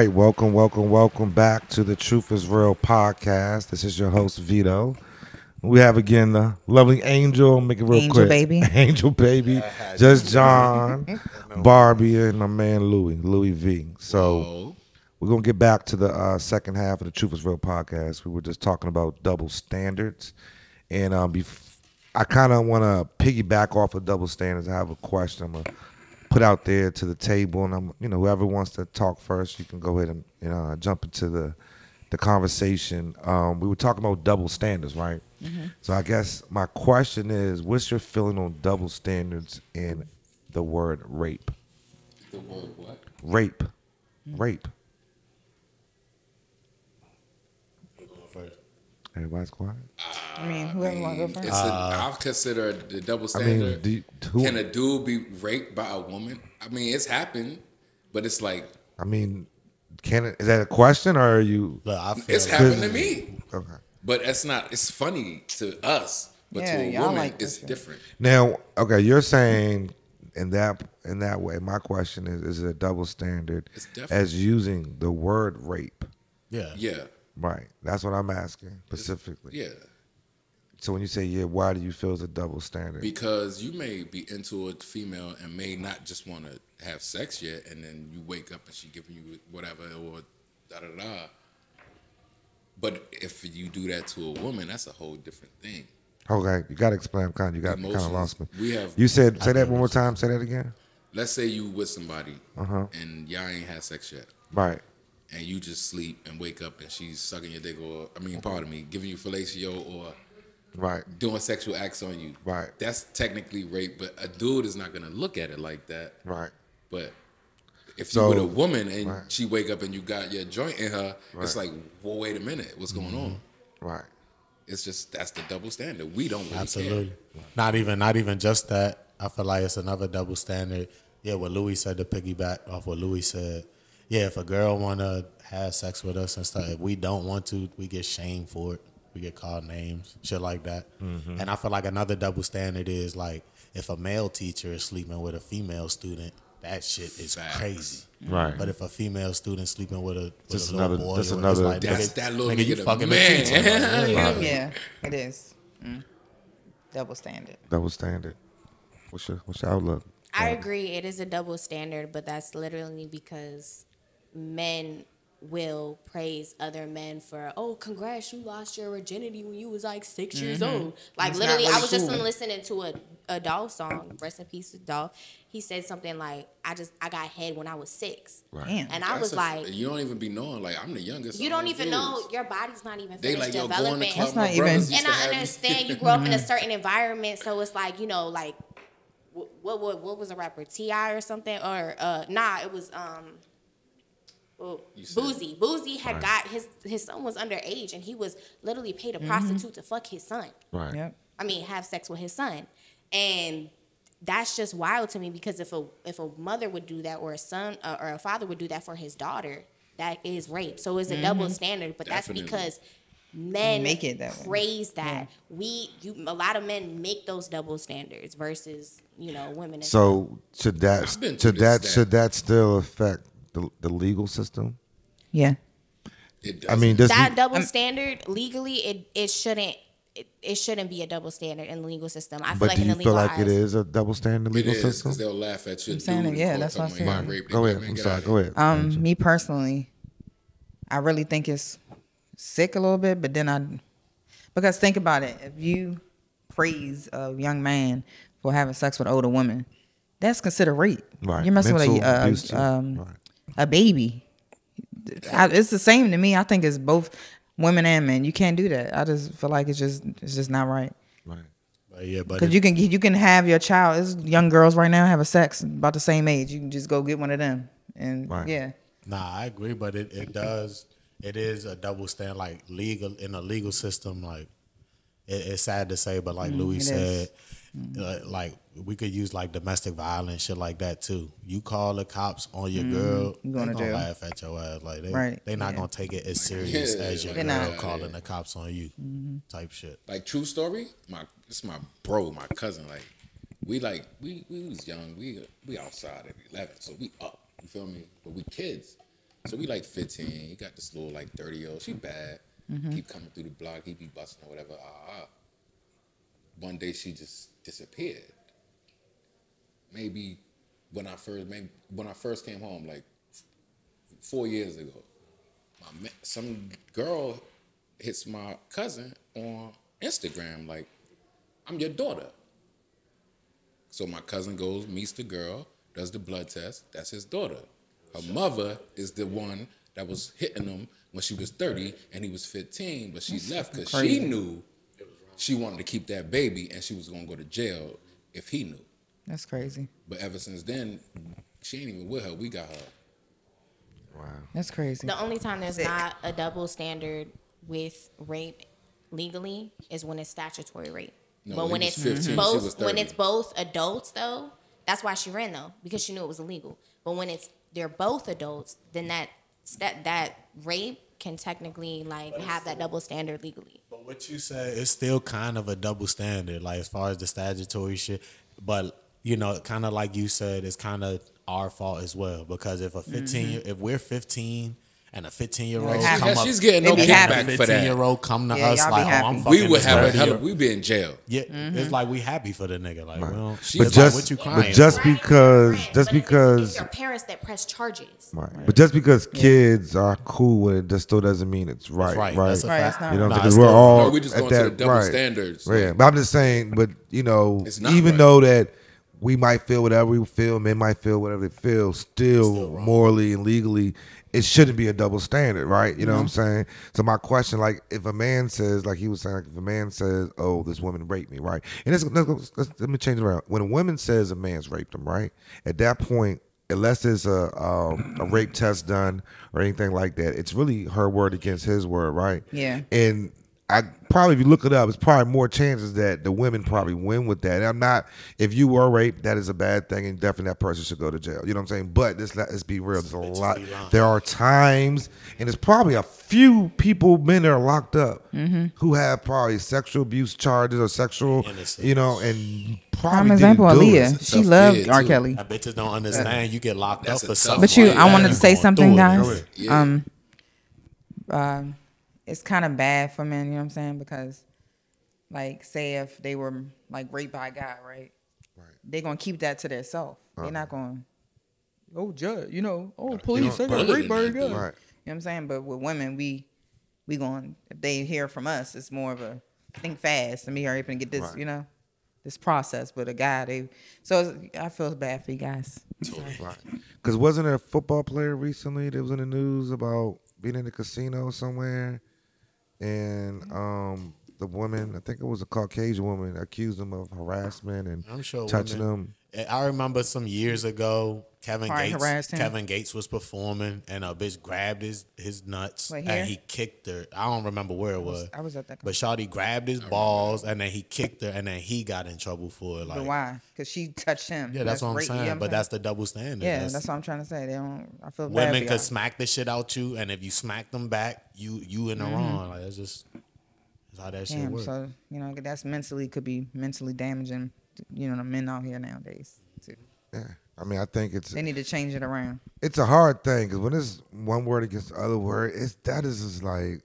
right, welcome, welcome, welcome back to the Truth is Real podcast. This is your host Vedo. We have again the lovely Angel. Make it real Angel quick. baby. Angel baby. Just Jon, Barbie, and my man Louis, Louis V. So we're gonna get back to the uh, second half of the Truth is Real podcast. We were just talking about double standards, and um, bef- I kind of want to piggyback off of double standards. I have a question. I'm gonna put out there to the table, and I'm, you know, whoever wants to talk first, you can go ahead and you know jump into the the conversation. Um, we were talking about double standards, right? So I guess my question is, what's your feeling on double standards in the word rape? The word what? Rape, rape. Everybody's quiet. I mean, whoever want to go first. It's a, I'll consider the double Uh, I mean, standard. do you- who- Can a dude be raped by a woman? I mean, it's happened, but it's like I mean, can it, is that a question or are you? Look, I it's like- happened to me. Okay. But it's not. It's funny to us, but Yeah, to a woman, like it's different. Now, okay, you're saying in that in that way. My question is: Is it a double standard It's as using the word rape? yeah. Yeah, Right. That's what I'm asking specifically. yeah. So when you say yeah, why do you feel it's a double standard? Because you may be into a female and may not just want to have sex yet, and then you wake up and she giving you whatever or da da da. But if you do that to a woman, that's a whole different thing. okay, you got to explain. Kind, you got kind of lost me. We have- You said say that one more time. Say that again. Let's say you with somebody Uh-huh. and y'all ain't had sex yet, Right. And you just sleep and wake up and she's sucking your dick, or I mean, pardon me, giving you fellatio or Right. doing sexual acts on you. Right. That's technically rape, but a dude is not gonna look at it like that. Right. But if So- you with a woman and right. she wake up and you got your joint in her, it's like, well, wait a minute, what's going mm-hmm. on? Right. It's just that's the double standard. We don't really Absolutely. Not even not even just that. I feel like it's another double standard. Yeah, what Louis said to piggyback off what Louis said. Yeah, if a girl wanna have sex with us and stuff, if we don't want to, we get shamed for it. We get called names, shit like that. Mm-hmm. And I feel like another double standard is like if a male teacher is sleeping with a female student, that shit is Facts. crazy. Right. But if a female student sleeping with a, with Just a little another- boy, just another- like, That's nigga, that little nigga, you nigga, fucking man. the teacher. Like, Yeah, it is. Mm. Double standard. Double standard. What's your What's your outlook? I agree. It is a double standard, but that's literally because men will praise other men for, oh, congrats, you lost your virginity when you was like 6 years old. Like It's literally, not I really was just listening to a, a Dolph song, rest in peace, Dolph. He said something like, I just I got head when I was six, Right. and I That's was a- like. you don't even be knowing. Like I'm the youngest. You don't even dudes. know your body's not even They finished like yo going to developing. club. That's not even- and I understand you grew up in a certain environment, so it's like you know, like what what what, what was a rapper T.I. or something or uh nah, it was um. Well, Boosie. Boosie had got his his son was underage and he was literally paid a prostitute to fuck his son. Right. Yep. I mean, have sex with his son, and that's just wild to me because if a if a mother would do that or a son uh, or a father would do that for his daughter, that is rape. So it's a double standard, but Definitely. that's because men Make it that way. praise that. We you a lot of men make those double standards versus you know women. and- So should that I've should that step. should that still affect the the legal system? Yeah. It I mean, does that he- double standard legally it it shouldn't. It, it shouldn't be a double standard in the legal system. I feel but like do in you the feel like it eyes- is a double standard in the legal is system? because they'll laugh at you. I'm saying it, yeah, that's what I'm saying. Right. Go ahead. I'm sorry. Go ahead. Um, me personally, I really think it's sick a little bit, but then I, because think about it, if you praise a young man for having sex with an older woman, that's considered rape. Right. You're messing Mental with a uh, um, Right. A baby. I, it's the same to me. I think it's both women and men. You can't do that. I just feel like it's just it's just not right. Right. But yeah, but Because you can you can have your child. There's young girls right now having sex about the same age. You can just go get one of them, and Right. yeah. Nah, I agree, but it, it does it is a double stand like legal in a legal system like it, it's sad to say, but like mm, Louis it said, uh, like we could use like domestic violence shit like that too. You call the cops on your girl, You they going to gonna jail. laugh at your ass like they Right, they not yeah. gonna take it as serious Yeah, as your They're girl not. calling the cops on you type shit. Like true story, my it's my bro, my cousin. Like we like we we was young. We we outside at eleven, so we up. You feel me? But we kids. So we like 15. He got this little like 30 year old. She bad. Keep coming through the block. He be busting or whatever. Ah, ah. One day she just disappeared. Maybe when I first maybe when I first came home, like four years ago, my some girl hits my cousin on Instagram like, "I'm your daughter." So my cousin goes, meets the girl, does the blood test. That's his daughter. Her mother is the one that was hitting him when she was 30 and he was 15, but she left because she knew she wanted to keep that baby and she was gonna go to jail if he knew. That's crazy. But ever since then, she ain't even with her. We got her. Wow. That's crazy. The only time there's Sick. not a double standard with rape legally is when it's statutory rape. No, but when it's 15, both when it's both adults though, that's why she ran though because she knew it was illegal. But when it's they're both adults, then that that that rape can technically like have that double standard legally. But what you said is still kind of a double standard, like as far as the statutory shit. But you know, kind of like you said, it's kind of our fault as well because if a 15 mm-hmm. if we're 15 and a 15 year old Yeah, come Yeah, up, she's getting no They be happy. kickback for 15 year that. old come to Yeah, us like, oh. I'm We fucking We would have a hell. year- Of, we be in jail. Yeah, mm-hmm. it's like we happy for the nigga. Like, we don't, But it's like, just, what you but just for? because, But just if it's- because, it's your parents that press charges. right. But just because kids are cool with it, that still doesn't mean it's right, right. right? That's a Right, fact. it's not You know, right. Nah, because it's we're all No, we just going to the double standards. Yeah, but I'm just saying, but you know, even though that we might feel whatever we feel, men might feel whatever they feel, still, morally and legally, it shouldn't be a double standard, right? You know what I'm saying? So my question, like, if a man says, like he was saying, like, if a man says, "Oh, this woman raped me," right? And let's, let's, let's, let me change it around. When a woman says a man's raped them, right? At that point. Unless there's a um, a rape test done or anything like that, it's really her word against his word, right? Yeah. And I probably, if you look it up, it's probably more chances that the women probably win with that. I'm not. If you were raped, that is a bad thing, and definitely that person should go to jail. You know what I'm saying? But let's let's be real. There's a lot. There are times, and there's probably a few people, men that are locked up, Mm-hmm. who have probably sexual abuse charges or sexual, Innocent. you know, and probably Prime example. Aaliyah. She loved R. too. Kelly. That bitches don't understand. You get locked That's up for something. But you, Right, I wanted to say something, guys. Yeah. Um, um, it's kind of bad for men. You know what I'm saying? Because, like, say if they were like raped by a guy, right? Right. They're gonna keep that to themselves. They're not uh-huh. going. Oh, judge, you know, oh, police, don't got raped by a guy. though. You know what I'm saying? But with women, we we going if they hear from us, it's more of a think fast. Let me hurry up and get this, Right. you know, this process. But a guy, they so it's, I feel bad for you guys. Right. Because wasn't there a football player recently that was in the news about being in a casino somewhere, and um, the woman, I think it was a Caucasian woman, accused him of harassment and I'm sure touching women- him. I remember some years ago, Kevin Probably Gates. harassed him. Kevin Gates was performing, and a bitch grabbed his his nuts, Wait, and he kicked her. I don't remember where it was. I was at that. But Shawty grabbed his balls, and then he kicked her, and then he got in trouble for it. Like, but why? Because she touched him. yeah, that's, what I'm rape, you know saying. what but that's the double standard. yeah, That's- that's what I'm trying to say. They don't. I feel bad women for could y'all. smack the shit out you, and if you smack them back, you you in the wrong. Like that's just that's how that shit Mm-hmm. Works. so you know that's mentally could be mentally damaging. You know, the men out here nowadays. Too. Yeah, I mean, I think it's They need to change it around. it's a hard thing because when it's one word against the other word, it's that is just like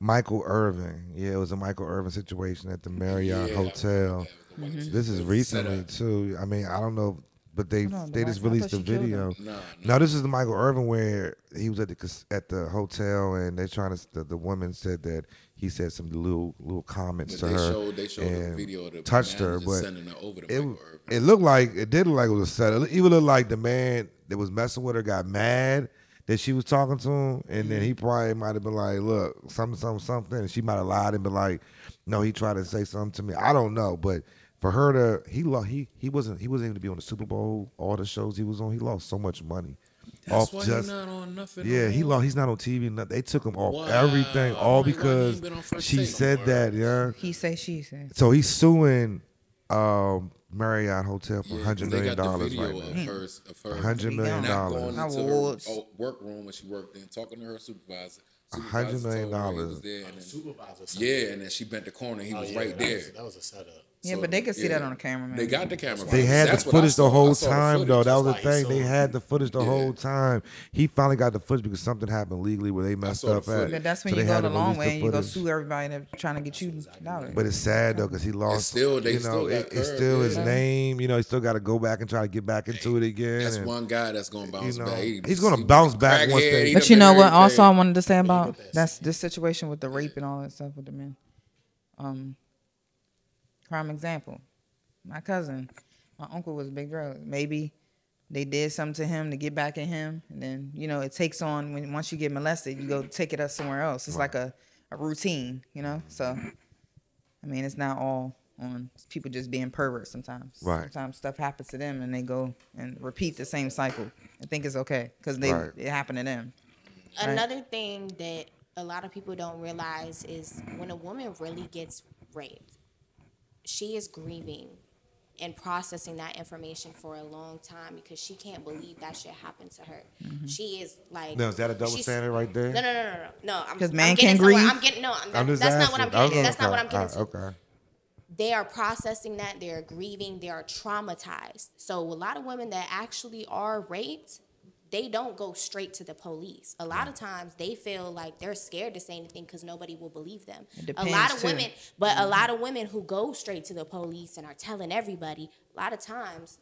Michael Irvin. Yeah, it was a Michael Irvin situation at the Marriott Yeah. Hotel. Mm-hmm. This is recently too. I mean, I don't know, but they Hold on, they the just wife- released the video. him. Nah, No, this is the Michael Irvin where he was at the at the hotel and they trying to the, the woman said that he said some little little comments But to they her showed they showed the and video of the touched her, but sending her over to it it looked like it did look like it was a set. It even looked like the man that was messing with her got mad that she was talking to him, and then he mm-hmm. probably might have been like, "Look, something, something, something," and she might have lied and been like, "No, he tried to say something to me." I don't know, but for her to he lost he he wasn't he wasn't able to be on the Super Bowl, all the shows he was on. He lost so much money. That's off why just he's not on nothing. yeah, no he lost. He's not on TV. nothing. They took him off Wow. everything, all I'm like, because ain't been on First she Take no said that. Yeah. He say, she said. So he's suing um, Marriott Hotel for Yeah, hundred they million got the dollars video right now. her, of hundred million not dollars. going How into her awards? oh, workroom when she worked in, talking to her supervisor. A hundred Supervisor million told her he dollars. was there, and then- Supervisor Yeah, and then she bent the corner. He Oh, was yeah, right that there. was- that was a setup. Yeah, So, but they could see yeah. that on the camera, man. They got the camera. They had That's the what footage the whole saw the time, though. That was the Like, thing. so- They had the footage the Yeah. whole time. He finally got the footage because something happened legally where they messed saw the up at. that's when So you they go the long way and you go sue everybody that's trying to get you dollars. But it's sad though because he lost. still- they you know, still got it, it's curved, still his name. You know, he still got to go back and try to get back into it again. That's and, one guy that's gonna bounce know, back. He- he's gonna he- bounce back once crackhead, they- But you know what? Also, I wanted to say about that's this situation with the rape and all that stuff with the men. Um, prime example, my cousin, my uncle was a big drug. Maybe they did something to him to get back at him, and then you know it takes on when once you get molested, you go take it up somewhere else. It's like a, a routine, you know. So, I mean, it's not all on people just being perverts. Sometimes, Right. Sometimes stuff happens to them, and they go and repeat the same cycle I think it's okay because they Right. it happened to them. Right. Another thing that a lot of people don't realize is when a woman really gets raped, she is grieving and processing that information for a long time because she can't believe that shit happened to her. Mm-hmm. She is like, Now, is that a double standard right there? No, no, no, no, no. no I'm, 'Cause I'm man getting can somewhere. grieve? I'm getting no. I'm, I'm just that's not what I'm getting. Okay, That's not what I'm okay, getting to Okay. they are processing that they're grieving they are traumatized so a lot of women that actually are raped they don't go straight to the police a lot of times they feel like they're scared to say anything because nobody will believe them a lot of too. women but a mm-hmm. lot of women who go straight to the police and are telling everybody a lot of times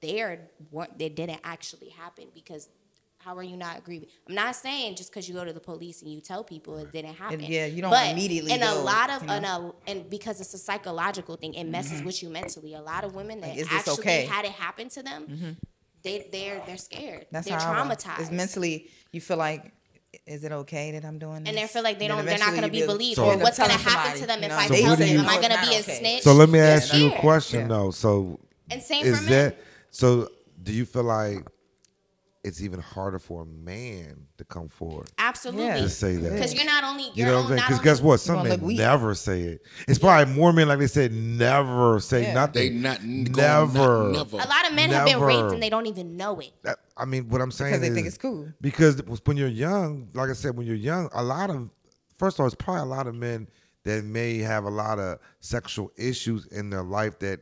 they're weren't they didn't actually happen because how are you not grieving? I'm not saying just because you go to the police and you tell people it didn't happen. yeah, you don't but immediately And a lot of you know? and, a, and because it's a psychological thing, it messes mm-hmm. with you mentally. A lot of women that Like, actually okay? had it happen to them, mm-hmm. They they're they're scared. That's they're how traumatized. It's mentally. You feel like, is it okay that I'm doing this? and they feel like they don't they're not going to be believed. So- or what's going to telling happen to somebody, them you if know? I So tell what them? you- Am I gonna be not a okay. snitch? So let me ask you a question Yeah. though. So And same is for men. that so? Do you feel like it's even harder for a man to come forward Absolutely. Yeah. to say that? Because you're not only You you're know what I'm saying? Because guess what? Some men never say it. It's probably more men, like they said, never say Yeah. nothing. They not never. not- never. A lot of men have been raped and they don't even know it. That- I mean, what I'm saying Because they is think it's cool. Because when you're young, like I said, when you're young, a lot of first of all, it's probably a lot of men that may have a lot of sexual issues in their life that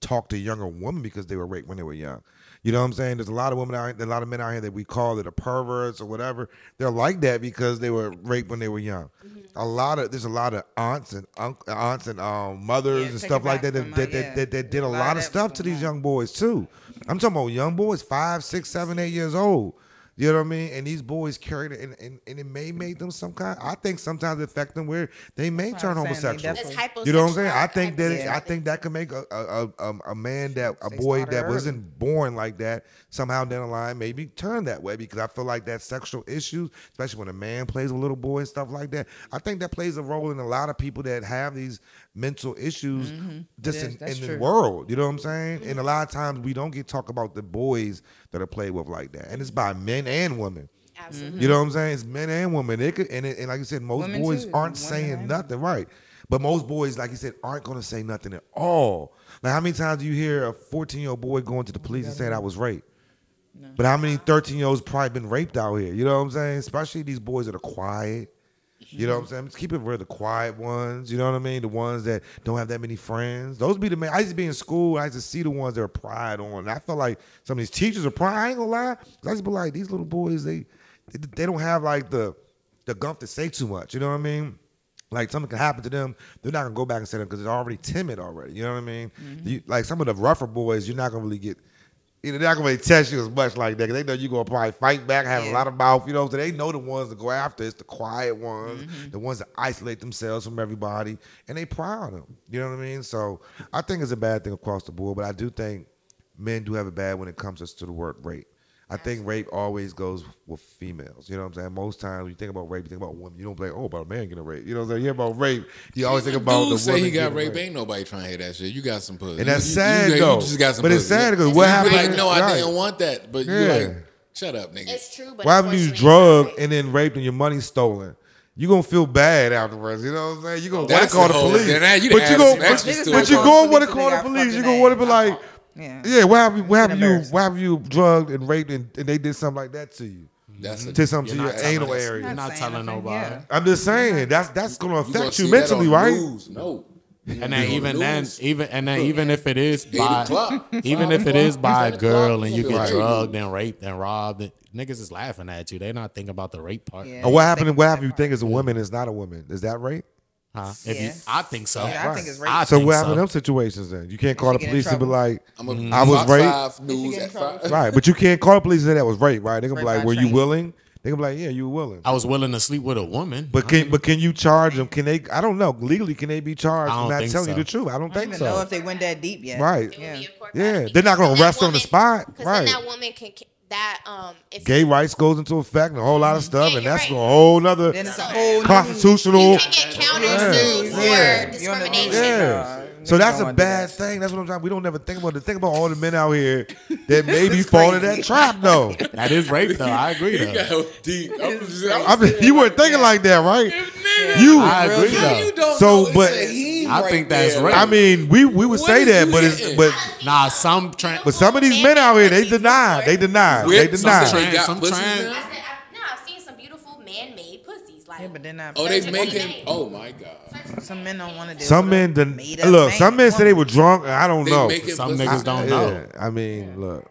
talk to younger women because they were raped when they were young. You know what I'm saying? There's a lot of women out here, a lot of men out here that we call it a perverts or whatever. They're like that because they were raped when they were young. A lot of there's a lot of aunts and aunts and um, mothers Yeah, and stuff like that that, that, that, yeah. that, that did a A lot lot of of stuff to these young boys too. I'm talking about young boys, five, six, seven, eight years old. You know what I mean? And these boys carried it, and, and, and it may make them some kind. I think sometimes it affect them where they may That's turn what I'm saying, they homosexual. You know what I'm saying? I think that it, I think that could make a a, a, a- a man that a boy that early. wasn't born like that somehow down the line maybe turn that way because I feel like that sexual issues, especially when a man plays with little boy and stuff like that, I think that plays a role in a lot of people that have these mental issues mm-hmm. just It is. in, in the world. You know what I'm mm-hmm. saying? And a lot of times we don't get talk about the boys that are played with like that, and it's by men and women. Absolutely. You know what I'm saying? It's men and women. They could, and, it, and like you said, most Women boys too. aren't Women saying nothing, right? But most boys, like you said, aren't going to say nothing at all. Like how many times do you hear a 14 year old boy going to the police and saying I was raped? But how many 13 year olds probably been raped out here? You know what I'm saying? Especially these boys that are quiet. You know what I'm saying? Just keep it real. The quiet ones. You know what I mean? The ones that don't have that many friends. Those be the man. I used to be in school. I used to see the ones that are pride on. And I felt like some of these teachers are pride. I ain't gonna lie. I used to be like, these little boys, they they, they don't have like the the gump to say too much. You know what I mean? Like something can happen to them, they're not gonna go back and say them because they're already timid already. You know what I mean? Mm-hmm. You, like some of the rougher boys, you're not gonna really get. You know, they're not gonna really test you as much like that. 'cause they know you're gonna probably fight back, have a lot of mouth. You know, so they know the ones to go after. It's the quiet ones, mm-hmm. the ones that isolate themselves from everybody, and they proud of them. You know what I mean? So I think it's a bad thing across the board, but I do think men do have it bad when it comes to the work rape. I think rape always goes with females. You know what I'm saying? Most times when you think about rape, you think about women. You don't think, oh, about a man getting raped. You know what I'm saying? You hear about rape, you always think about Dude the say woman he got getting raped. Ain't nobody trying to hear that shit. You got some pussy, And that's You- sad you, you, though. You just got some but it's sad because You what happened? Like, no, I right. didn't want that. But Yeah. you like, shut up, nigga. It's true, but What happens if you unfortunately, it's not drugged and then raped and your money stolen? you're gonna feel bad afterwards. You know what I'm saying? You're gonna want to That's call the the police, then you but done you added gonna, but, but you Call gonna the want to police call the and they got police. You fucking gonna want to be name. like, yeah. Yeah. Why have you? Why have you? Why have you drugged and raped and, and they did something like that to you? That's a, to something to your anal area. You're not telling nobody. Yeah. I'm just saying that's that's going to affect you, you mentally, right? News. No. And then even then, even and then even if it is by even if it is by a girl and you get drugged and raped and robbed, niggas is laughing at you. They're not thinking about the rape part. Yeah, what happened? What have you think is a woman is not a woman? Is that right? Huh? If you, Yeah. I think so. Yeah, I think it's. So what happened in them situations then? You can't call the police and be like, I'm a mm-hmm. I was raped. Five news at five. right, but you can't call the police and say that was rape, right? They're gonna be like, were you willing? They're gonna be like, yeah, you were willing. I was willing to sleep with a woman. But can but can you charge them? Can they? I don't know. Legally, can they be charged for not telling so. you the truth? I don't I don't think know so. if they went that deep yet. Right. Yeah. Yeah, they're not gonna arrest on the spot, Because right. then that woman can- that um, gay rights goes into effect and a whole lot of stuff, and that's right. a whole nother constitutional. You can get yeah. for yeah. discrimination. Yeah. So that's a bad that. thing. That's what I'm talking. We don't never think about it. Think about all the men out here that maybe fall into that trap though. that is rape though. I agree though. Deep. I'm just, I'm just, you weren't thinking like that, right? Yeah. You, I agree though. though. so, but I right think that's right. I mean, we we would what say that, but it's, but nah, some trans, but some of these men out here they deny, they deny, they deny. Some trans, some trans. I've seen some beautiful man-made pussies. Like, yeah, but they're not. Oh, they making. Oh my god. Some men don't want to do. Some men, den- look. Some men say they were drunk. I don't They know. Some niggas don't know. I mean, look.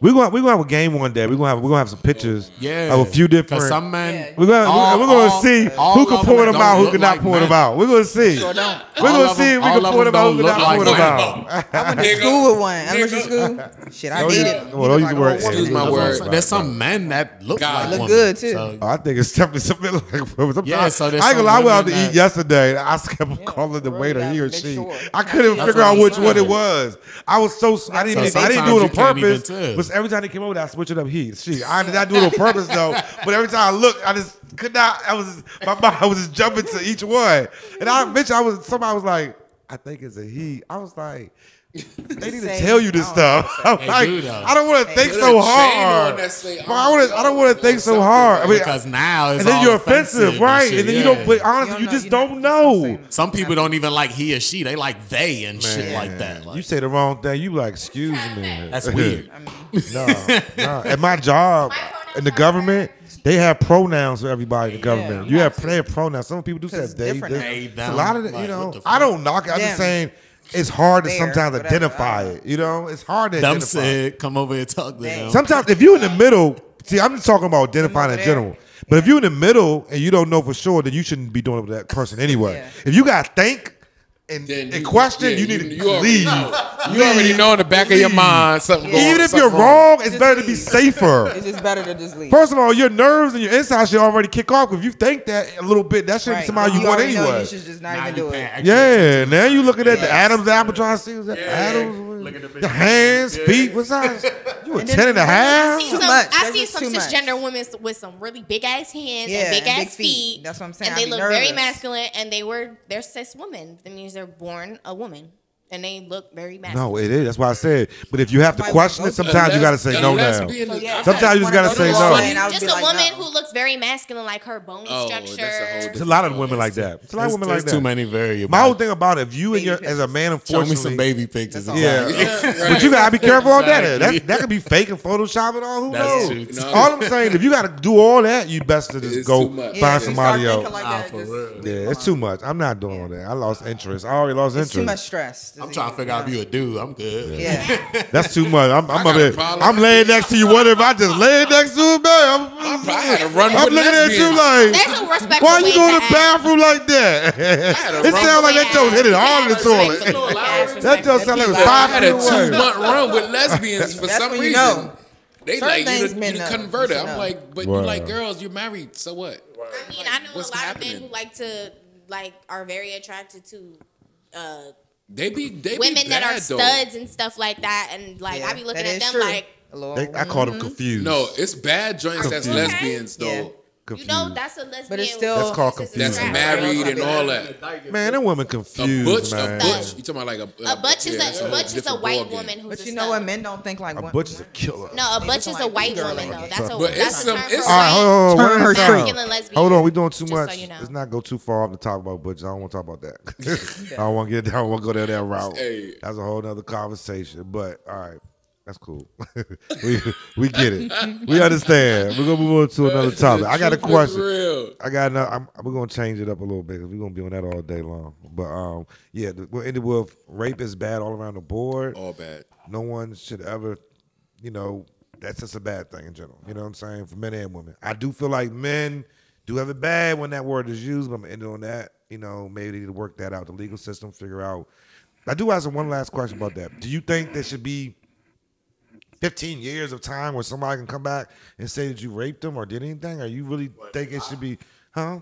We're gonna We gonna have a game one day. We're gonna have we're gonna have some pictures. Yeah, of a few different. Some men, we're gonna all, we're, gonna all, see who can point them, out, who can not like point them out. We're gonna see. Sure. We're all gonna see. if we can point them out, who can not point them out. I went to school with one. Elementary school. Shit, I did it. Don't use. Excuse my word. There's some men that look like look good too. I think it's definitely something like. Yeah, so I ain't gonna. I went out to eat yesterday. I kept calling the waiter he or she. I couldn't figure out which one it was. I was so I didn't I didn't do it on purpose just every time they came over, I switch it up. He, she. I did not do it on purpose though. But every time I looked, I just could not. I was just, my mind. I was just jumping to each one, and I bitch. I was somebody was like, I think it's a he. I was like, they need to tell you this stuff. I like, do, I don't want to think so hard. I want to. I don't want to think so hard. I mean, because now and then you're offensive, offensive right? And, and then yeah. you don't. But honestly, you, you just you don't know. know. Some people don't even like he or she. They like they and Man, shit like that. Like, you say the wrong thing. You like, excuse me. That's weird. I mean. no, no. At my job, in the government. They have pronouns for everybody in the government. Yeah, you have, they have pronouns. Some people do say they. they a lot of the, you know, I don't knock it. I'm just saying it's hard to sometimes whatever. identify it. You know, it's hard to identify. Come over and talk to them. Sometimes if you're in the middle, see, I'm just talking about identifying in general. But yeah. if you're in the middle and you don't know for sure, then you shouldn't be doing it with that person anyway. Yeah. If you gotta think and, then you, question, yeah, you need you, to you leave. Already, you already know in the back leave. of your mind something. Even if something you're wrong, it's just better leave. to be safer. It's just better to just leave. First of all, your nerves and your inside should already kick off. If you think that a little bit, that should right. be somebody you, want anyway. You should just not now even do it. Actually, yeah, now you looking at yeah. the Adam's apple trying to see what's that yeah. Adam's. Look at the, the hands, feet, what's that? You a ten and a half? I see some cisgender women with some really big ass hands and big ass feet. That's what I'm saying. And they look very masculine, and they were they're cis women. That means they're born a woman and they look very masculine. No, it is. That's why I said. But if you have to question it, sometimes you got to say no now. Yeah, Sometimes you just gotta say no. Just a woman no. who looks very masculine, like her bone Oh, that's a whole structure. It's a lot of women like that. It's a lot of women like that. too many variables. My whole thing about it, if you and your as a man, Show me some baby pictures. Yeah, but you gotta be careful on that. That that could be fake and Photoshop and all. Who That's true, knows? All I'm saying, if you gotta do all that, you best to just go find somebody else. Yeah, it's too much. I'm not doing all that. I lost interest. I already lost interest. too much stress. I'm trying to figure out if you a dude. I'm good. Yeah. yeah. That's too much. I'm, I'm up here. I'm laying next to you. What if I just lay next to a man? I'm, I'm, I had to run I'm looking at you like, That's a respectful why you go to the bathroom like that? it sounds like that joke hit it all in the toilet. That joke sounds like a five. I had a two-month run with lesbians for some reason. They Certain like you, to you the. I'm like, but you like girls, you're married, so what? I mean, I know a lot happening? of men who like to like are very attracted to uh they be they women be that are studs though. and stuff like that, and like yeah, I be looking at them true. like. They, I call them mm-hmm. confused. No, it's bad joints confused. that's lesbians though confused. You know that's a lesbian. But it's still that's called confused. That's married and all that. Man, that woman confused. A butch, man. a butch. You talking about like a a, a butch is yeah, a, a butch is a white woman who's. But you know what? Men don't think like a butch is a killer. No, a butch is a white woman though. That's a that's a term for white. Hold on, we doing too much. Let's not go too far off the top about butches. I don't want to talk about that. I don't want to get down. I want to go down that route. That's a whole nother conversation. But all right. That's cool. we we get it. We understand. We're gonna move on to another topic. I got a question. Real. I got another. I'm, we're gonna change it up a little bit because we're gonna be on that all day long. But um, yeah, we'll end it with rape is bad all around the board. All bad. No one should ever, you know, that's just a bad thing in general. You know what I'm saying for men and women. I do feel like men do have it bad when that word is used. But I'm ending on that. You know, maybe they need to work that out. The legal system, figure out. I do ask one last question about that. Do you think there should be 15 years of time where somebody can come back and say that you raped them or did anything? Are you really think it should be, huh?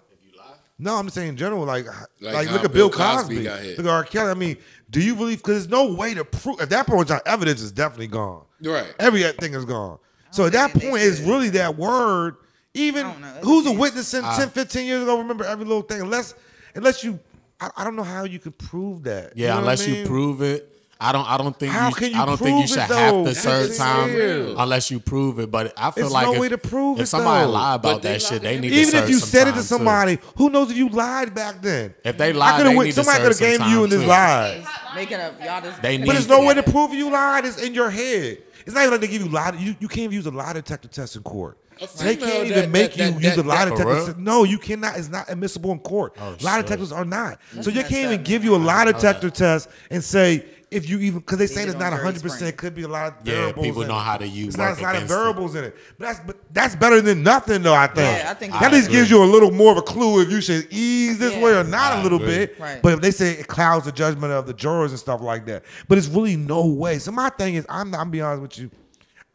No, I'm just saying in general, like, like, Like look at Bill Bill Cosby Cosby, got hit. look at R. Kelly. I mean, do you believe? Because there's no way to prove. At that point, in time, evidence is definitely gone. Right. Everything is gone. So at that point, it's really that word. Even I don't know. who's a witness in 10, 15 years ago? Remember every little thing. Unless, unless you, I, I don't know how you could prove that. Yeah, know what I unless you prove it. I don't. I don't think. How you, can you I don't think you should have though? to serve That's time real. unless you prove it. But I feel It's like no if, way to prove if it, somebody though. lie about But they that shit, lied they to need him. to Even if you some said it time, to too. somebody, who knows if you lied back then? If they I lied, could they need went. to Somebody could serve have some gave you time in this too. lies. Making up y'all just. They need But there's no way to prove you lied. It's in your head. It's not even like they give you lie. You, you can't even use a lie detector test in court. A They can't even that- make that- you that- use a lie that- For detector. No, you cannot. It's not admissible in court. Oh, lie shit. detectors are not. so you can't even give you a lie detector test and say if you even because they say Leave it's not 100. percent. Could be a lot of Yeah, people know it. how to use It's not a lot of against it. in it. But that's but that's better than nothing though. I think. Yeah, I think that I at least agree. gives you a little more of a clue if you should ease this Yeah. way or not I a little agree. bit. Right. But if they say it clouds the judgment of the jurors and stuff like that. But it's really no way. So my thing is, I'm I'm be honest with you.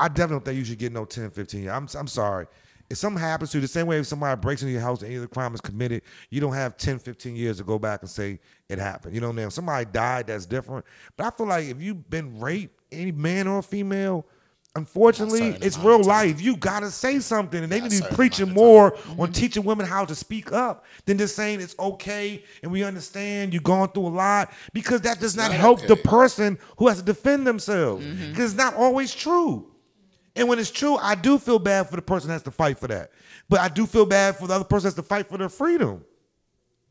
I definitely don't think you should get no 10, 15 years. I'm I'm sorry. If something happens to you, the same way if somebody breaks into your house and any of the crime is committed, you don't have 10, 15 years to go back and say it happened. You know, what I mean? if somebody died, that's different. But I feel like if you've been raped, any man or female, unfortunately, it's real life. You gotta say something, and they need to be preaching more on teaching women how to speak up than just saying it's okay and we understand you've gone through a lot because that does not, not help the person who has to defend themselves because it's not always true. And when it's true, I do feel bad for the person that has to fight for that, but I do feel bad for the other person that has to fight for their freedom.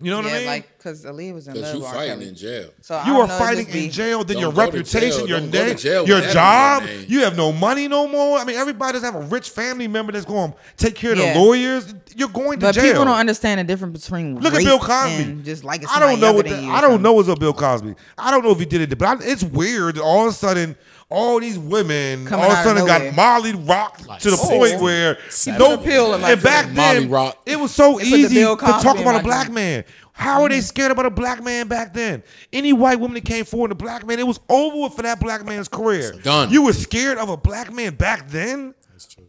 You know what yeah, I mean? like because Aaliyah was in love you with fighting Kelly. in jail. So you don't are fighting in jail, then Don't your reputation, your Don't go to name, your job. name. You have no money no more. I mean, everybody doesn't have a rich family member that's going to take care of Yeah. the lawyers. You're going to But jail. people don't understand the difference between Look at Bill Cosby. just like I don't know what the, I don't know what's up Bill Cosby. I don't know if he did it, but I, it's weird. All of a sudden, all these women Coming all of a sudden got nowhere. Molly rocked Like to the seven. point where no pill in my and back drink. then Molly rock. it was so They easy to talk about a black man. How are they scared about a black man back then? Any white woman that came forward, a black man, it was over with for that black man's career. Done. You were scared of a black man back then. That's true.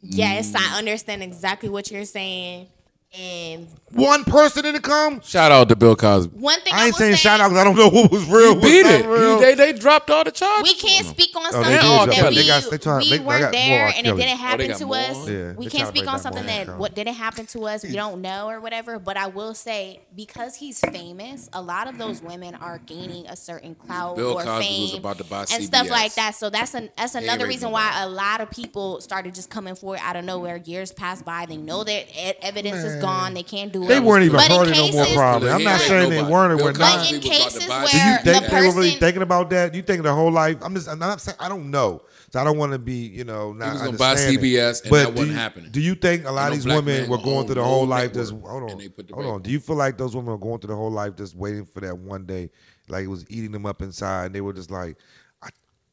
Yes, I understand exactly what you're saying. And One person didn't come. Shout out to Bill Cosby. one thing I, I ain't saying say, shout out because I don't know what was real. He beat what's it. not real. He- they, they dropped all the charges. we can't speak on Oh, something they that we, They got- they trying- we they- they weren't got there and it didn't Oh, happen they got to more? us. Yeah, we can't speak on something that what didn't happen to us. We don't know or whatever. But I will say because he's famous, a lot of those women are gaining a certain clout Bill or Cosby fame was about to buy and stuff like that. So that's an that's another raped reason why a lot of people started just coming forward out of nowhere. Years pass by, they know that evidence is gone. They can't do it. They weren't even But in hurting no more cases- probably. I'm not saying they weren't or were not. But in was about to cases where Do you the think they were really person- thinking about that? You think their whole life? I'm just. I'm not saying. I don't know. So I don't want to be. You know, not was gonna buy. CBS and but that do wasn't you, happening. Do you think a lot of these women were going through the whole life? Just hold on, they put the hold on. Do you feel like those women were going through the whole life just waiting for that one day, like it was eating them up inside? And they were just like,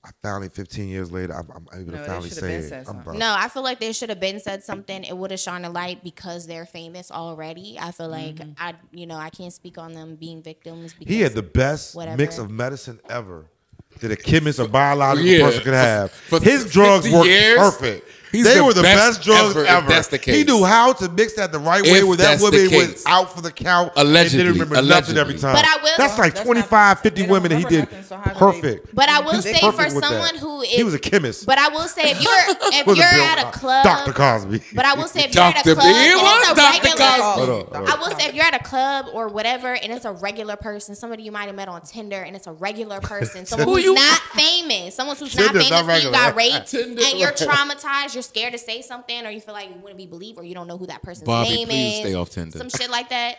I, I finally, 15 years later, I'm, I'm able No, to finally say it. said I'm something. about- No, I feel like they should have been said something. It would have shone a light because they're famous already. I feel like Mm-hmm. I, you know, I can't speak on them being victims. Because He had the best whatever. mix of medicine ever that a chemist or biological Yeah. person could have. For- His drugs 50 worked years, perfect. he's they the were the best, best drugs ever, ever. if that's the case. He knew how to mix that the right way If with that woman was out for the count. Allegedly, And didn't remember nothing every allegedly. time. But I will- That's like That's 25, not- 50 women that he did nothing, so how do they- perfect. But I will say for with that. someone who he was a chemist. But I will say if you're if you're at a club, Dr. Cosby. But I will say if you're at a club, B. and was it's a Dr. regular. Cosby. Hold on, I will say if you're at a club or whatever, and it's a regular person, somebody you might have met on Tinder, and it's a regular person, someone Who who's you- not famous, someone who's not famous, not and you got raped, Tinder, and you're traumatized, you're scared to say something, or you feel like you wouldn't be believed, or you don't know who that person's Bobby, name please is. stay off Tinder. Some shit like that.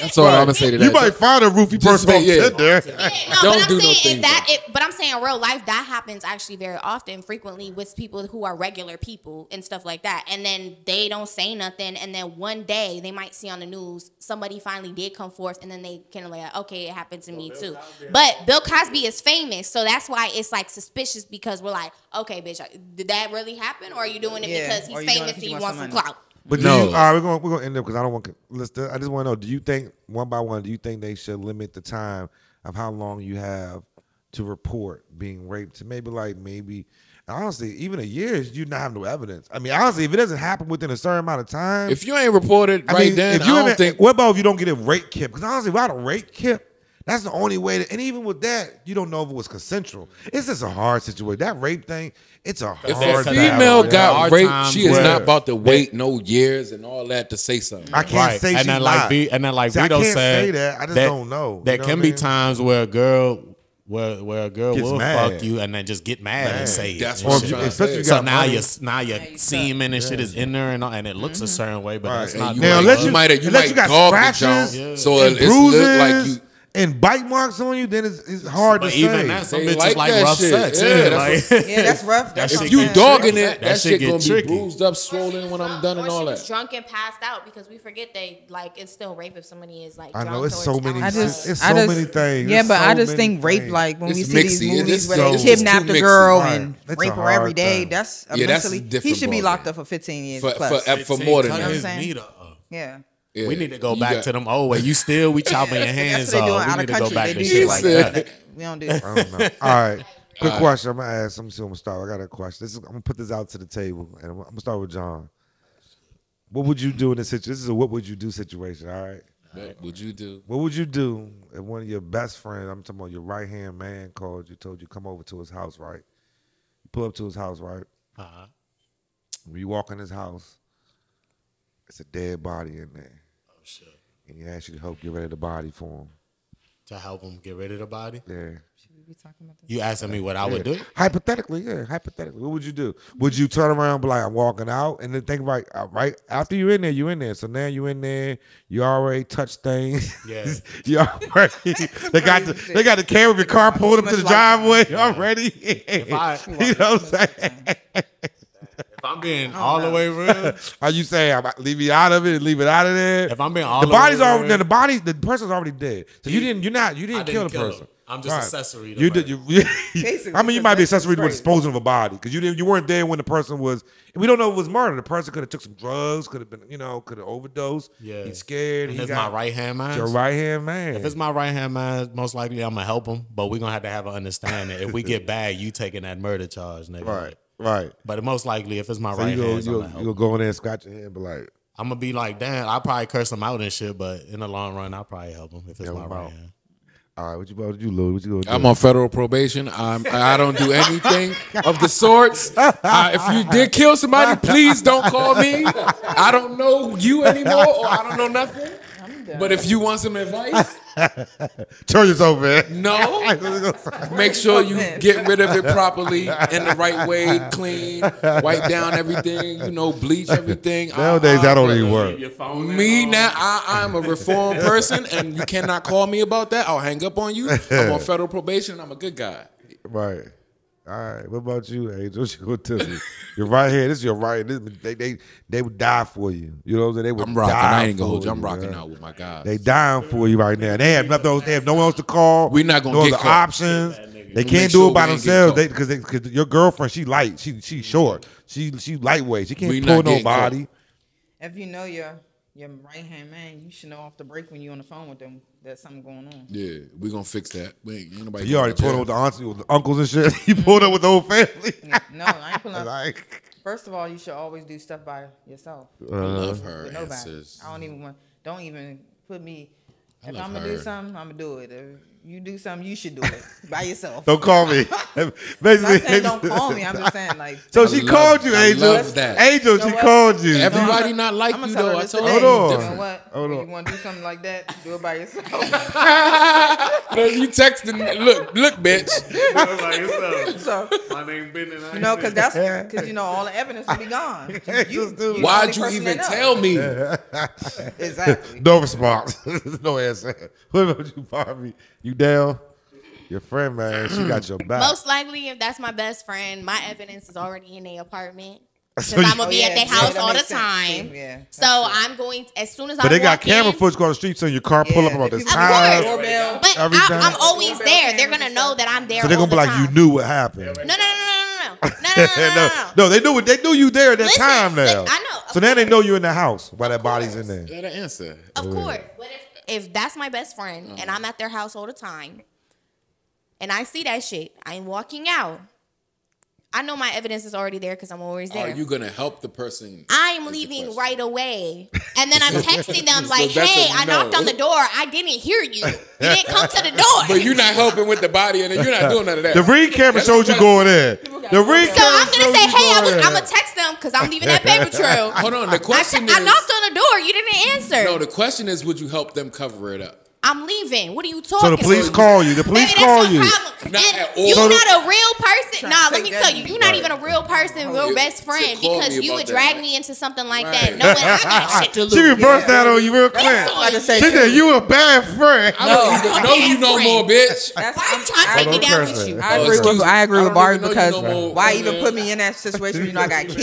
That's all I'm gonna say to that. You might find a roofie person on say, yeah. Tinder. Yeah, no, Don't but I'm do no saying things if that, like if, but I'm saying in real life that happens actually very often, frequently with people who are regular people and stuff like that. And then they don't say nothing, and then one day they might see on the news somebody finally did come forth, and then they kind of like, okay, it happened to me too. But Bill Cosby is famous, so that's why it's like suspicious because we're like, okay, bitch, did that really happen, or are you doing it Yeah, because he's you doing it famous 'cause and you you want want some some money. clout? But do No. you, all right, we're gonna we're gonna end up because I don't want. to. I just want to know. Do you think one by one? Do you think they should limit the time of how long you have to report being raped to maybe like maybe honestly even a year? You not have no evidence. I mean, honestly, if it doesn't happen within a certain amount of time, If you ain't reported I right mean, then, if I you in don't think. What about if you don't get a rape kit? Because honestly, without a rape kit, that's the only way. To, and even with that, you don't know if it was consensual. It's just a hard situation. That rape thing, it's a If hard. a female there got raped, she is where- not about to wait no years and all that to say something. I can't right. say and she's then like not. V, and then like See, I Vedo can't said, say that. I just don't know. There You know can be mean? times where a girl, where where a girl Gets will mad. fuck you and then just get mad, Mad. and say it. That's what I'm shit. trying to say. So now money. your now your Now semen and shit is in there and all, and it looks a mm-hmm. certain way, but that's And not. you Now, might, unless you you- might, you unless might you got dog the scratches joint, so and it, it's look like bruises you. And bite marks on you, then it's, it's hard But to even say. that, some They bitches like like, rough shit. sex. Yeah, Yeah, that's like, Yeah, that's rough. That's shit If you dogging That it, that, shit shit get gonna tricky. be bruised up, swollen when I'm done and all she that. drunk and passed out because we forget they like it's still rape if somebody is like. I know it's so many. I just, It's I so just, many things. Yeah, It's but I just think rape, things. like when we see these mixy. It movies where they kidnap the girl and rape her every day, that's Yeah, that's a eventually he should be locked up for 15 years plus. for, for more than cut that. his saying? yeah. Yeah. We need to go You back got- to them old way. You still we chopping your hands That's what off. out We of need to go back They to do shit shit like like that. We don't do. I don't know. All right. Quick question. I'm gonna ask. I'm see. I'm gonna start. I got a question. This is, I'm gonna put this out to the table, and I'm, I'm gonna start with Jon. What would you do in this situation? This is a what would you do situation. All right. What would you do? What would you do if one of your best friends, I'm talking about your right hand man, called you, told you come over to his house, right? You pull up to his house, right? Uh-huh. When you walk in his house, it's a dead body in there, Shit. and he asks you to help get rid of the body for him. To help him get rid of the body. Yeah. Should We be talking about this? You asking me what I would do? Hypothetically, yeah. Hypothetically, what would you do? Would you turn around and be like, "I'm walking out," and then think right, uh, right after you're in there, you're in there. So now you're in there. You already touched things. Yeah. you already. They got the they got the camera of your car pulled up to the driveway already. I- you know what I'm saying? If I'm being oh, all the way real, Are you saying I'm leave me out of it? Leave it out of there? if I'm being all the the, body's way already real, the body the person's already dead. So you didn't you're not you didn't, kill didn't the kill person. him. I'm just accessory to You did murder. you, Basically, I mean you might be because accessory to that's disposing of a body because you didn't you weren't there when the person was. We don't know if it was murder. The person could have took some drugs, could have been you know could have overdosed. Yeah. he's scared. And he it's my right hand man. Your right hand man. If it's my right hand man, most likely I'm gonna help him. But we're gonna have to have an understanding. if we get bad, you taking that murder charge, nigga. right, right. But most likely, if it's my So right you go hand, you I'm go, gonna you help. go go in there and scratch your hand, but like I'm gonna be like, damn, I'll probably curse him out and shit. But in the long run, I'll probably help him if it's Help my right out. hand. all right, what you about to do, Lou? What you gonna do? I'm on federal probation. I'm, I don't do anything of the sorts. Uh, if you did kill somebody, please don't call me. I don't know you anymore, or I don't know nothing. But if you want some advice, Turn yourself in. no. Make sure you get rid of it properly in the right way, clean, wipe down everything, you know, bleach everything. Nowadays that don't even work. Me now, I, I'm a reformed person, and you cannot call me about that. I'll hang up on you. I'm on federal probation. and I'm a good guy. Right. All right. What about you, Angel? What you gonna do? Your right hand. This is your right. This, they they they would die for you. You know what I'm saying? They would I'm rocking. I ain't gonna hold you. I'm rocking man. out with my guys. They dying for you right now. They have nothing. Else, they have no one else to call. We not gonna no get other options. They We'll can't make do sure it by we ain't get themselves. They because because your girlfriend she light. She she short. She she lightweight. She can't We pull not getting nobody. If you know your your right hand man, you should know off the break when you're on the phone with them that something going on. Yeah, we gonna fix that. We ain't, ain't nobody. You already to pulled up with the aunts, with the uncles and shit. You pulled up with the whole family. No, I ain't pulling up. like, First of all, you should always do stuff by yourself. I love uh-huh. her with nobody. answers. I don't even want. Don't even put me. If love I'm gonna do something, I'm gonna do it. If you do something, you should do it by yourself. don't call me. I'm Basically, saying don't call me. I'm just saying like. So I she love- called you, I Angel. love that. Angel, You know she what? called you. Everybody not like I'm you though. I told you Hold on. You know what? Hold when on. you want to do something like that, do it by yourself. No, you texting. me, Look, look, bitch. so My name Ben and you know, because that's because you know all the evidence will be gone. You, you, do you the Why'd you person even that tell me? Exactly. No response. no answer. What about you, Barbie? You down? Your friend, man, she got your back. Most likely, if that's my best friend, my evidence is already in their apartment. Because So I'm gonna Oh, be yeah, at their yeah, house all the time. Yeah, So that's I'm going as soon as I but they got walk camera in, footage on the street, so your car pull up about the the people- Of time. course. Doorbell. But I, I'm always there. They're gonna know that I'm there. So they're gonna be like, time. you knew what happened. No, no, no, no, no, no, no, no, no, no, no. no, they knew they knew you there at that Listen, time now. li- I know, So now they know you in the house while that body's in there. Yeah, the answer. Of course. But if if that's my best friend and mm-hmm. I'm at their house all the time, and I see that shit, I'm walking out. I know my evidence is already there because I'm always there. Are you gonna help the person? I'm leaving right away. And then I'm texting them like, that's hey, I knocked on the door. I didn't hear you. You didn't come to the door. But you're not helping with the body, and you're not doing none of that. The ring camera That's showed you going in. The ring so I'm gonna say, hey, I'm, I'm gonna text them because I'm leaving that paper trail. Hold on. The question te- I is. knocked on the door. You didn't answer. no, the question is, would you help them cover it up? I'm leaving. What are you talking? So the police about? call you. The police Baby, call you. problem. Not and you're So not a real person. Nah, let me tell you, you're not Right. even a real person, oh, real you- best friend because you would drag right. me into something like Right. that. Knowing I got shit to lose. She reversed that on you real quick. That's all. About to say- She said you a bad friend. I don't even know you no more, bitch. That's, Why are I'm, you trying to take me down curse with you? I Oh, agree with me. I agree with don't Barbie even know you because why even put me in that situation? You know, I got kids.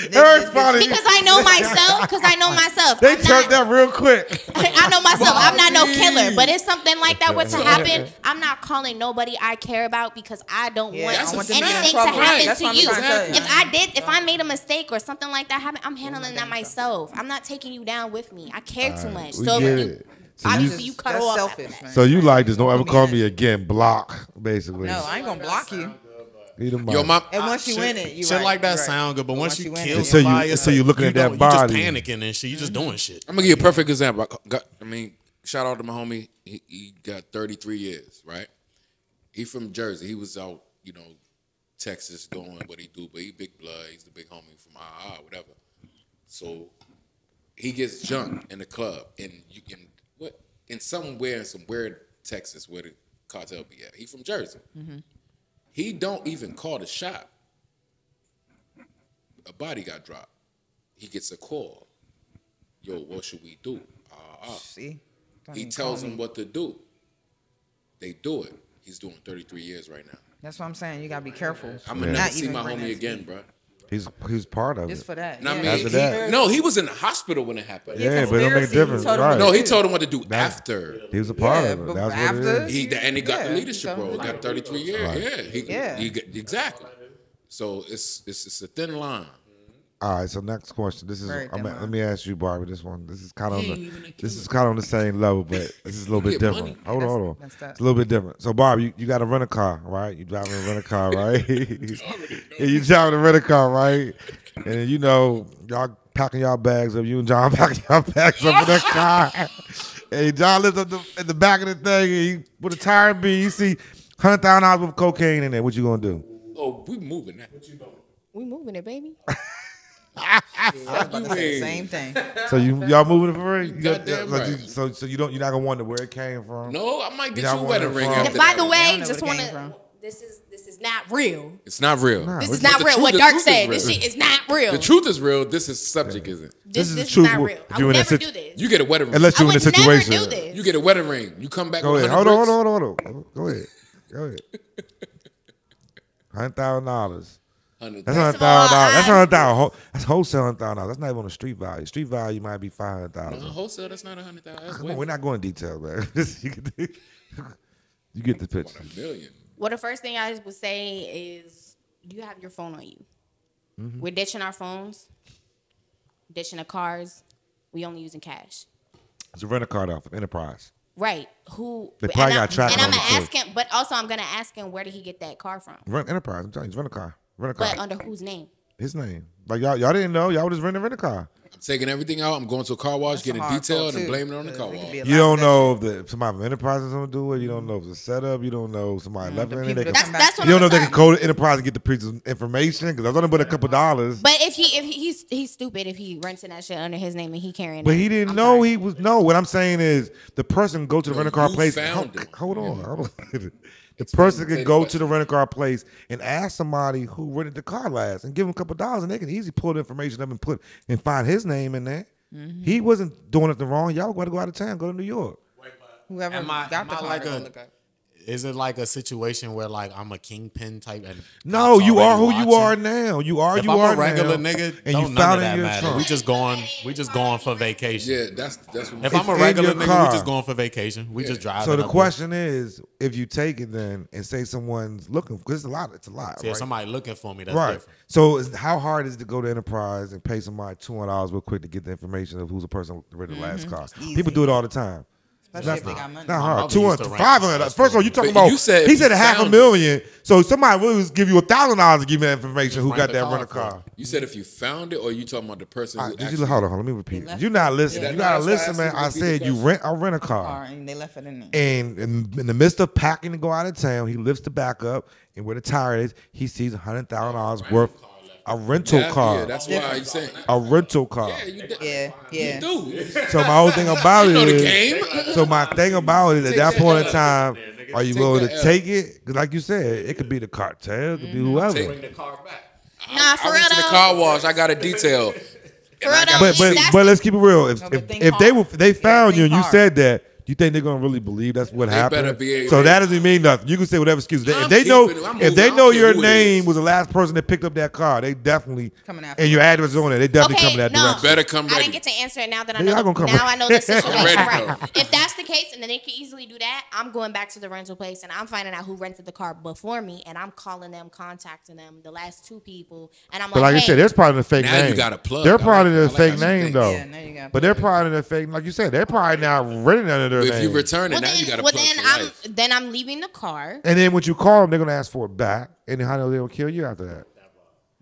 This, Very this, funny. Because I know myself. Because I know myself. They I'm turned that real quick. I know myself. I'm not no Bobby. Killer. But if something like that were to happen, I'm not calling nobody I care about because I don't Yeah, want I want them to anything to happen That's to you. to. If I did, if I made a mistake or something like that happened, I'm handling that myself. I'm not taking you down with me. I care too much. we So get you. So obviously you, cut That's off. selfish, after that. So you like this? Don't ever call me again. Block, basically. No, I ain't gonna block you. Eat 'em Yo, my And once you shit, win it, you shit right, like that you right. sound good, but once, you win kill it, So you- somebody, it's so you like, looking at that don't- body. You just panicking and shit. You just doing shit. I'm gonna give you a perfect example. I, got, I mean, shout out to my homie. He, he got 33 years, right? He from Jersey. He was out, you know, Texas doing what he do, but he big blood. He's the big homie from ah whatever. So he gets jumped in the club, and you in what in somewhere in some weird Texas where the cartel be at. He from Jersey. He don't even call the shot. A body got dropped. He gets a call. Yo, what should we do? Ah, ah. See, Don't He tells them what to do. They do it. He's doing 33 years right now. That's what I'm saying. You gotta be careful. I'm gonna Not never see my homie again, speak. bro. He's he's part of it. Just it. for that. And I yeah. mean, After he- that. no, he was in the hospital when it happened. Yeah, but it don't make a difference. He Right. No, he told him what to do That- after. He was a part Yeah, of it. That's after- what it is. He and he got Yeah, the leadership so- role. He got 33 years. Right. Yeah, he, Yeah. he got- exactly. So it's it's it's a thin line. All right. So next question. This is. Very I'm, let me ask you, Barbie. This one. This is kind of on the. ain't even a This is kind of on the same level, but this is a little bit different. money. Hold on, hold on. That's- that's It's a little bit different. So, Barbie, you, you got to rent a car, right? You driving a rent a car, right? yeah, you driving a rent a car, right? And you know, y'all packing y'all bags up. You and Jon packing y'all bags up in that car. And Jon lives up the, in the back of the thing. And he put a tire in B. You see hundred thousand dollars with cocaine in there. What you gonna do? Oh, we moving that. What you know? We moving it, baby. I was about to say the mean? same thing. So you y'all moving it for real? You got- Goddamn like, you- so so you don't you're not gonna wonder where it came from. No, I might get Yeah, I you a wedding ring after by that. the way, just want to. This is this is not real. It's not real. Nah, This what is you- not real. truth- What the Dark said. This shit is not real. The truth is real. This is subject isn't. This, This is this the is truth not real. I would never situ- do this. You get a wedding ring. Unless I you in a would never situation. do this. you get a wedding ring. You come back Go ahead. Hold on, hold on, hold on, hold on. Go ahead. Go ahead. Hundred thousand dollars. 100 That's First hundred of all, thousand dollars. That's I- hundred thousand. That's wholesale hundred thousand dollars. That's not even on the street value. Street value might be five hundred Uh, wholesale, that's not a hundred thousand. That's Come way on, we're not going in detail, man. you, get- the picture. a million. Well, the first thing I would say is you have your phone on you. Mm-hmm. We're ditching our phones, ditching the cars. We only using cash. It's a rent a car off of Enterprise. Right. Who? They probably and got I'm- tracking And I'm on gonna ask him, but also I'm gonna ask him where did he get that car from? Rent Enterprise. I'm telling you, it's rent a car. Rent a car. But under whose name? His name. Like y'all, y'all didn't know. Y'all was just renting rent a car. I'm taking everything out. I'm going to a car wash, That's a getting hard detailed, call, and too, blaming it on the car wash. You don't know shit. if the, somebody from Enterprise is gonna do it. You don't know if it's a setup. You don't know if somebody left the in it. people They that can- That's back that's what You don't I'm know if they saying. can code Enterprise and get the piece of information because I was only but a couple dollars. But if he if he's he's stupid if he renting that shit under his name and he carrying. It. But that. he didn't I'm know sorry. he was. No, what I'm saying is the person go to the rental car you place. found Hold, him. hold on. Hold on. The person could go to the rental car place and ask somebody who rented the car last and give him a couple dollars, and they can easily pull the information up and put and find his name in there. Mm-hmm. He wasn't doing nothing wrong. Y'all got to go out of town, go to New York. Whoever Am I- got am the I car like a- look up. Is it like a situation where like I'm a kingpin type and No, you are already who you are now. You are If you I'm are a regular now, nigga, and don't you none found of in that your matter. trunk. We just going, we just going for vacation. Yeah, that's that's what If I'm I'm a regular nigga, car. we just going for vacation. We just driving. So the up question is, if you take it then and say someone's looking, because it's a lot, it's a lot. Yeah, right? somebody looking for me. That's right. different. So is, how hard is it to go to Enterprise and pay somebody two hundred dollars real quick to get the information of who's the person who rented the last car? Mm-hmm. Easy. People do it all the time. Especially That's if they not, got money. not hard. mother Two used hundred, to rent five hundred. First of all, you me. talking about? you said he said a half a found million. So somebody really was give you a thousand dollars to give me that information. Who got that rental car? You said if you found it, or you talking about the person All who right, did you hold on? Hold on, Let me repeat. left You're not listening. Yeah, you gotta that's why I listen, man. asked you to I said you rent. I rent a Car, car. and they left it in there. And in, in the midst of packing to go out of town, he lifts the back up, and where the tire is, he sees a hundred thousand dollars worth a rental Yeah, car. Yeah, that's why you saying. a rental car. Yeah, you, did- Yeah, yeah. you do. So my whole thing about You it know the is, game. so my thing about it at that point in time, are you Take willing to L. take it? Because like you said, it could be the cartel, it could be mm-hmm. whoever. Bring the car back. Nah, for I real went to the car wash. I got a detail. For real But but but let's keep it real. If No, if, if they were they found you and you said that, do you think they're gonna really believe that's what They happened? better be- so that doesn't mean nothing. You can say whatever excuse. They- If they know it. If they know your name was the last person that picked up that car, they definitely Coming after and your address is on it. They definitely okay, coming that no, direction. Better come I didn't get to answer it now that I know. y'all The, gonna come now ready. I know the situation. Ready, right. If that's the case, and then they can easily do that, I'm going back to the rental place and I'm finding out who rented the car before me, and I'm calling them, contacting them, the last two people, and I'm But like, like I hey, said, there's probably a fake Now you name. got a plug. They're I probably like- I fake name though. Yeah, now you got but they're plug. probably the fake, like you said, they're probably not renting under their If name. you return it, well now then, you got a well plug then for I'm life. then I'm leaving the car. and then when you call them, they're gonna ask for it back, and then how know they'll kill you after that?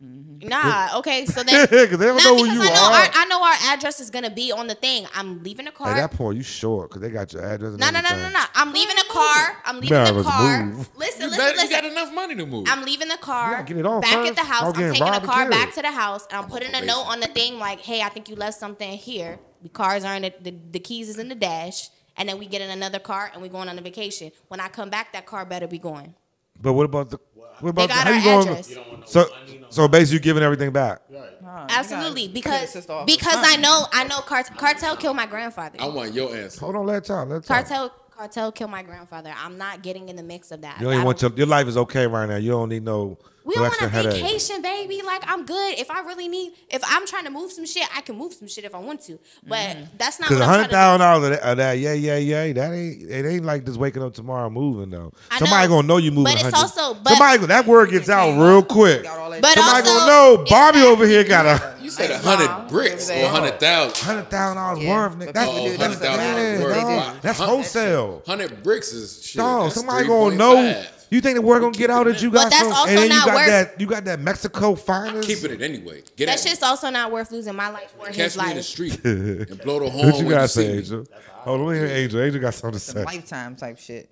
Mm-hmm. Nah, okay, so then 'Cause they don't Nah, know who you I know are. our, I know our address is gonna be on the thing. I'm leaving the car. At that point, you short because they got your address. No, no, no, no, no. I'm leaving the car. I'm leaving better the car. move. Listen, You, listen, better, you got enough money to move. I'm leaving the car Yeah, get it on back first. at the house. Y'all I'm taking the car back to the house and I'm putting a note on the thing like, hey, I think you left something here. The cars are in the, the, the keys is in the dash. And then we get in another car and we going on a vacation. When I come back, that car better be going. But what about the? What about got the, how our you going? address. You So, so basically, you giving everything back. Nah, Absolutely, because get a sister off because I know I know Cart- cartel killed my grandfather. I want your answer. Hold on, let talk. Let talk. Cartel cartel killed my grandfather. I'm not getting in the mix of that. You don't want your your life is okay right now. You don't need no, We no on extra a headache. vacation, baby. Like I'm good. If I really need, if I'm trying to move some shit, I can move some shit if I want to. But Mm-hmm. that's not Because hundred thousand a I'm hundred trying thousand dollars of that, of yeah, yeah, yeah, that ain't it ain't like just waking up tomorrow moving though. I Somebody know, gonna know you moving. but it's 100. also- but- somebody that word gets out real quick. Got all that But. Somebody also, gonna know Bobby exactly. over here got a You said a hundred bricks or a hundred thousand. hundred thousand dollars Yeah, worth. but Nigga. That's, people do that's, yeah, Worth. Wow. that's wholesale. Hundred bricks is shit. Dog, somebody gonna know. 3.5. You think the word gonna get out that you But got that's some, also and then you got worth- that you got that Mexico finest. Keeping it anyway. Get That at me. shit's also not worth losing my life or Catch his me in the street and blow the horn What you gotta say. Angel? Hold on, let me hear Angel. Angel got something to some say. lifetime type shit.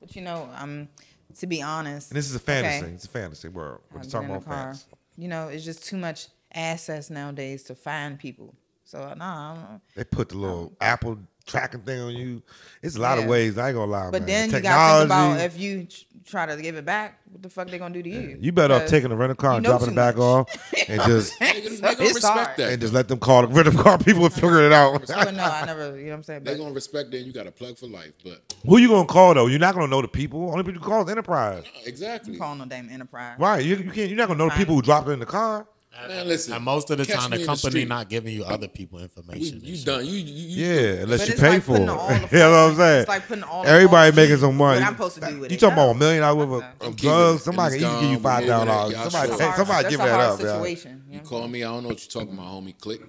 But you know, um, to be honest, And this is a fantasy. okay, It's a fantasy world. We're I've just talking in about facts. You know, it's just too much assets nowadays to find people. So nah, I don't know. They put the little Apple tracking thing on you. It's a lot of ways. I ain't gonna lie, But man. then you gotta think about if you try to give it back, what the fuck they gonna do to you? you better off taking a rental car and dropping it back much. off, and just They gonna, they gonna it's respect that. and just let them call the rental car people and figure it out. But no, I never. You know what I'm saying? They But gonna respect that. You got a plug for life. But Who you gonna call though? You're not gonna know the people. Only people you call is Enterprise. exactly. I'm calling no damn enterprise. Right? You, you can't. You're not gonna know the people who dropped it in the car. Man, listen. And most of the catch time, the company street. not giving you other people information. and you done. You, you, you Yeah, unless you pay like for it. the you know what I'm saying? it's like putting all Everybody fault making some money. What I'm supposed to do with you it? talking about a million dollars worth I'm of, of drugs? Somebody can give you five We moving thousand it. dollars. Somebody, sure. take, Hard- somebody give that up, situation. you You call me. I don't know what you're talking about, homie. Click.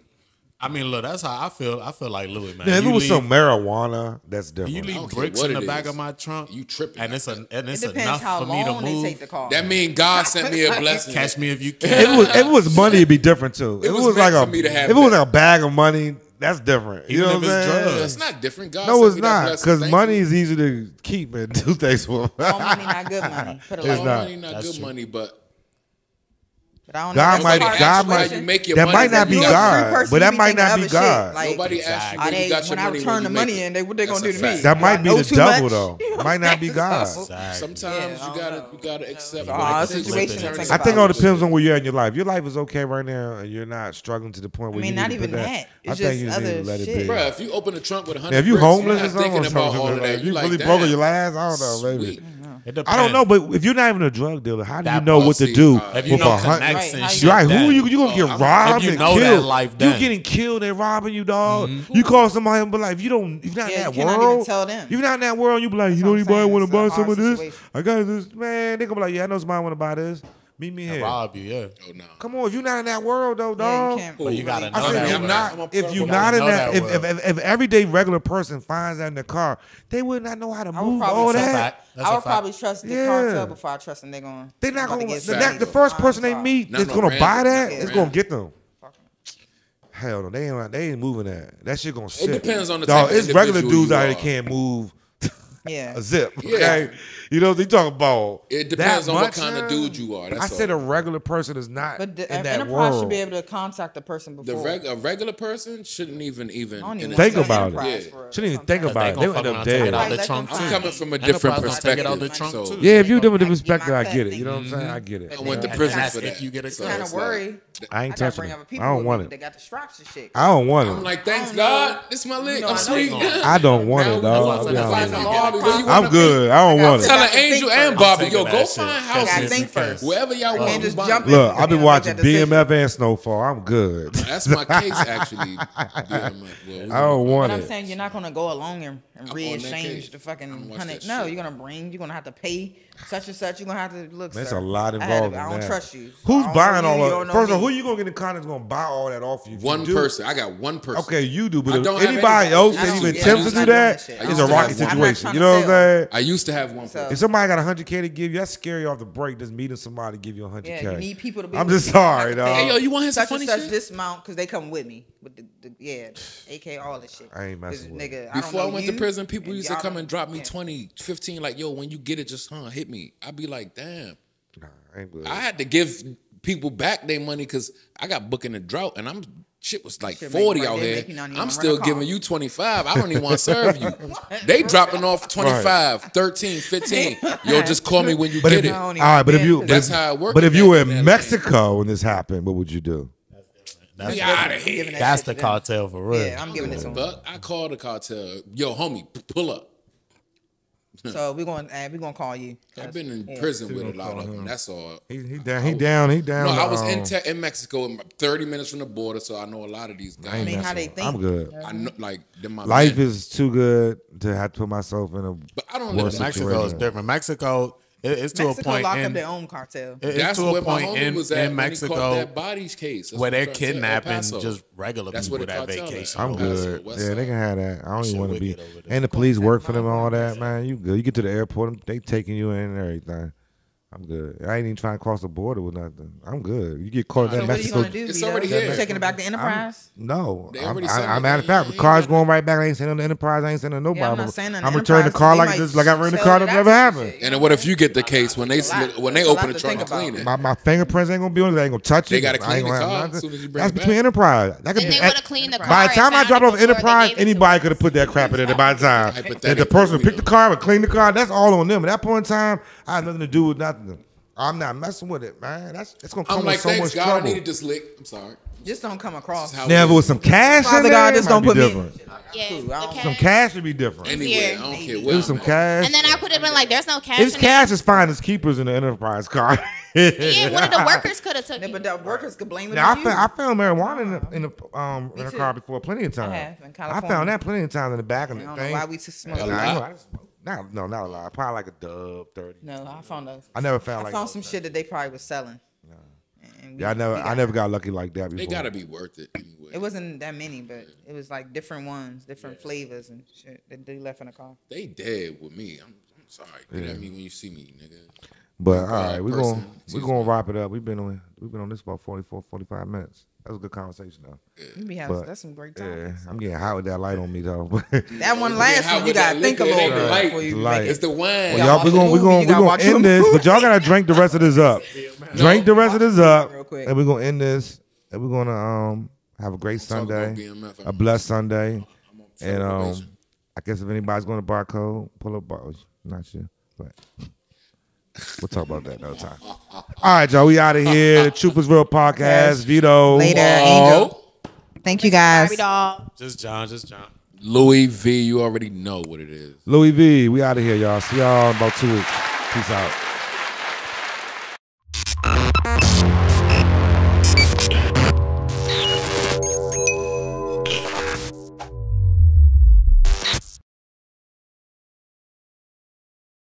I mean, look, that's how I feel. I feel like Louis, man. Now, if You it was leave- some marijuana, that's different. You leave bricks in the back is. of my trunk, You tripping. and it's a and it's depends enough how for me to long they move. take the car. That mean God sent me a blessing. Catch me if you If it can. was, if it was money, it'd be different too. If it was was, meant like for a, me to have if it was like a bag of money, that's different. You know if what I'm saying? drugs. That's not different. God No, sent it's me not because money you. is easy to keep and do things for. All money, not good money. Put it It's like not. money, not That's good true. money, but but I don't God know. Might, God might, that might not be God, but that might not be God. Like, Nobody exactly. asked you they, you got when I return the money in, they what they gonna do to me? That might be the devil though. Might not be God. Exactly. Sometimes yeah, you gotta you gotta accept. Situation I think it all depends on where you're at in your life. Your life is okay right now, and you're not struggling to the point where. I mean, not even that. I think you need to let it be. Bro, if you open the trunk with a hundred, if you homeless or something, if you really broke your last. I don't know, maybe. I don't know, but if you're not even a drug dealer, how do that you know what to do uh, with you know hunt? Right, right. who you you gonna get robbed you and killed? life, you getting killed and robbing you, dog. Mm-hmm. You call somebody and be like, if you don't, if not yeah, in that world, tell them. you're not in that world. You be like, That's you know anybody want to buy some of this? I got this, man. They gonna be like, yeah, I know somebody want to buy this. Meet me here. Rob you, yeah. Oh no. Come on, if you're not in that world though, dog. Yeah, you, you gotta know I said, if you're not, if you're not in that, that if, if, if, if, everyday regular person finds that in the car, they would not know how to move all that. I would probably trust the yeah. car tub before I trust a nigga on. They're not gonna. The, the first person they meet is gonna buy that. It's gonna get them. Hell no, they ain't they ain't moving that. That shit gonna sit. It depends on the dog. It's regular dudes out here can't move. Yeah. a zip. Yeah. Okay? You know, they talk about it depends on what kind of dude you are. That's I said all. a regular person is not. But the, in that enterprise world. should be able to contact the person before. The reg, a regular person shouldn't even even, think about it. Shouldn't even think about it. They would end up dead. I'm coming from a different perspective. So, yeah, if you different perspective, I get it. You know what I'm saying? I get it. I went to prison for that. You get a kind of worry. I ain't touching it. I don't want it. They got the straps and shit. I don't want it. I'm like, thanks God, this my leg. I'm sweet. I don't want it, dog. I'm good. I don't want it telling Angel and Bobby, yo, go find houses. Think first. Wherever y'all want to buy. Look, I've been watching BMF and Snowfall. I'm good. That's my case, actually. I don't want it. I'm saying you're not going to go along and and reexchange the fucking hundred. No, shit. you're gonna bring. You're gonna have to pay such and such. You're gonna have to look. That's sir, a lot involved. I, to, I don't that. trust you. So Who's buying all of? First of all, who you gonna get in contact gonna buy all that off you? One you person. I got one person. Okay, you do, but anybody, anybody else that even attempts to do that, it's a rocket situation. You know what I'm saying? I used to have one. If somebody got hundred k to give you, that's scary off the break. Just meeting somebody give you hundred k. You need people to. I'm just sorry, dog. Hey, yo, you want his funny shit? Dismount because they come with me. With the yeah, AK all the shit. I ain't messing with. Nigga, before I went to prison prison, people used to come and drop me twenty, fifteen. 20, 15, like, yo, when you get it, just huh, hit me. I'd be like, damn. Nah, I, I had to give people back their money because I got booking a drought and I'm shit was like shit 40 out here. I'm still giving you 25. I don't even want to serve you. they dropping off 25, 13, 15. Yo, just call me when you but get if, it. All right, but if you that's if, how it works. But if you were in Mexico when this happened, what would you do? That's, out of here. That that's the cartel for real. Yeah, I'm giving this one. Fuck, I called the cartel. Yo, homie, pull up. So we're going. We're going to call you. I've been in yeah. prison with a lot of them. That's all. He, he down. He down. He down. No, I was in te- in Mexico, 30 minutes from the border, so I know a lot of these guys. I, mean, how they think? I'm good. I know, like life men. is too good to have to put myself in a. But I don't worse live in Mexico. Is different. Mexico it's Mexico to a point. Lock in, up their own cartel. It, that's to a point in, was at in Mexico. that bodies case where they're kidnapping just regular that's people that vacation. I'm good. Yeah, they can have that. I don't even want to be. And the police work for them and all that, man. You good? You get to the airport, they taking you in and everything. I'm good. I ain't even trying to cross the border with nothing. I'm good. You get caught in that Mexico. What are you gonna do? It's Vedo? already here. Taking it back to Enterprise? I'm, no, I'm, I, am out of fact. The car's going right back. I ain't sending the Enterprise. I ain't sending nobody. Yeah, I'm not. I'm returning the car like this, like I rented the car that never happened. And what if you get the case when they lot. when they open the trunk? truck and clean it? My, my fingerprints ain't gonna be on it. They ain't gonna touch it. They gotta clean the car as soon as you bring That's between Enterprise. That could And be. they gonna clean the car. by the time I drop off Enterprise, anybody could have put that crap in there. By the time, the person who picked the car and cleaned the car, that's all on them. At that point in time, I had nothing to do with nothing. I'm not messing with it, man. That's it's gonna come I'm like, with so thanks much God, trouble. I needed this lick. I'm sorry. Just don't come across. Never with some cash Father in there, God, just don't put different. me. Yeah, cool. Some cash would be different. Anyway, I don't care. With Well, some cash. And then I put it in like, there's no cash. His in cash is fine as keepers in the enterprise car. Yeah, one of the workers could have took it. But the workers could blame it Now, I, on you. found, I found marijuana in the, in the um in the car before plenty of times. I found that plenty of times in the back of the thing. why we just smoke. I, I, I, just not, no, not a lot. Probably like a dub thirty. No, I found those. I never found I like found some shit that they probably was selling. And we- Yeah, I never, we I got- never got lucky like that before. They gotta be worth it anyway. It wasn't that many, but it was like different ones, different flavors and shit that they left in the car. They dead with me. I'm, I'm sorry. Get at me when you see me, nigga. But all Uh, we're person, going we're going to wrap it up. We've been on we've been on this about 44, 45 minutes. That was a good conversation though. You be having But, that's some great Yeah, topics. I'm getting hot with that light on me though. That one Yeah, last one, you gotta think a little bit light. before you The make light. it. It's the wine. Well, y'all, we're gonna we're gonna we're gonna end the this, but y'all gotta drink the rest of this up. Drink the rest of this up. quick. And we're gonna end this, and we're gonna um have a great Talk about Sunday, a blessed Sunday, and um. I guess if anybody's going to barcode, pull up bar. Not sure, but We'll talk about that another time. All right, y'all. We out of here. The Truth is Real podcast. Vedo. Later, Angel. Thank you guys. Just Jon. Just Jon. Louis V. You already know what it is. Louis V. We out of here, y'all. See y'all in about two weeks. Peace out.